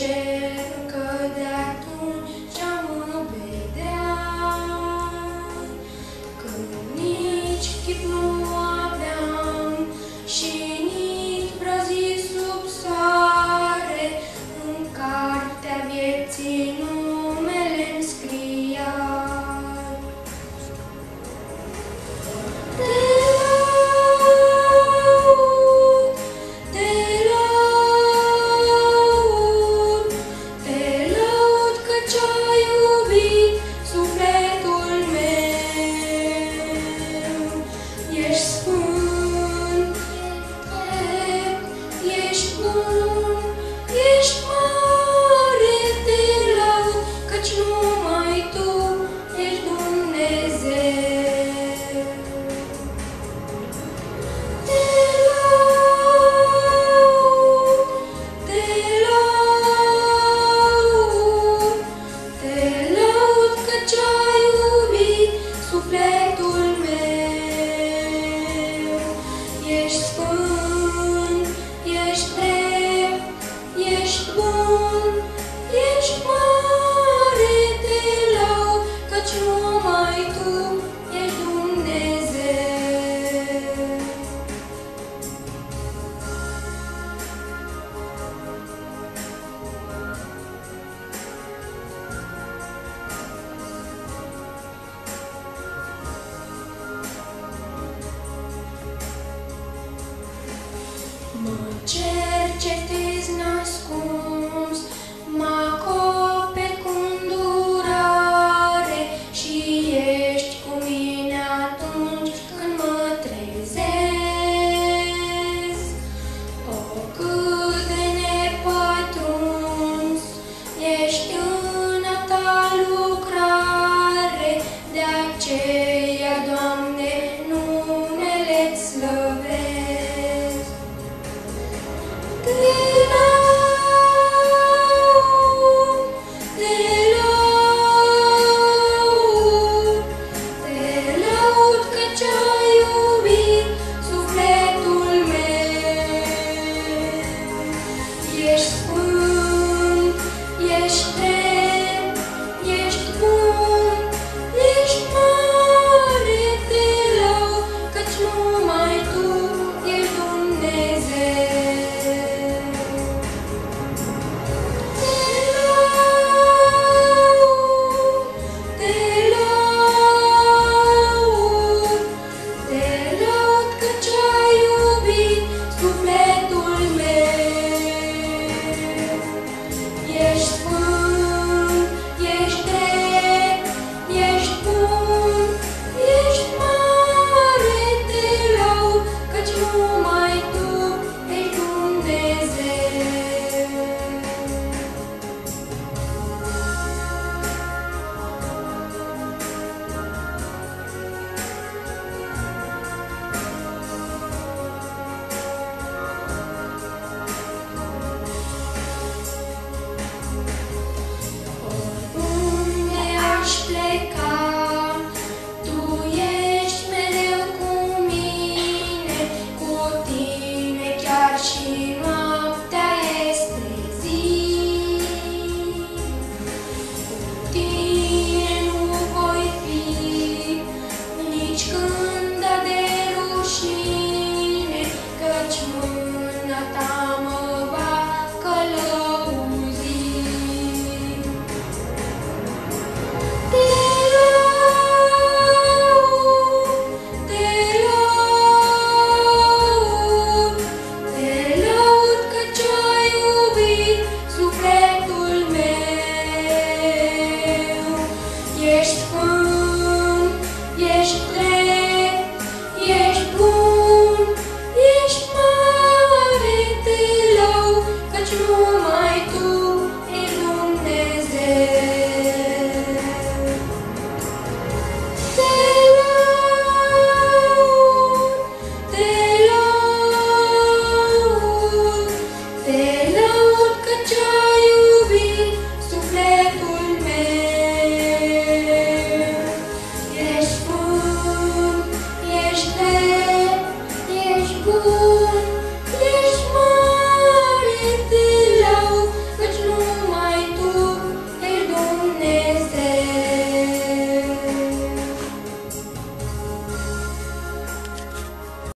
share.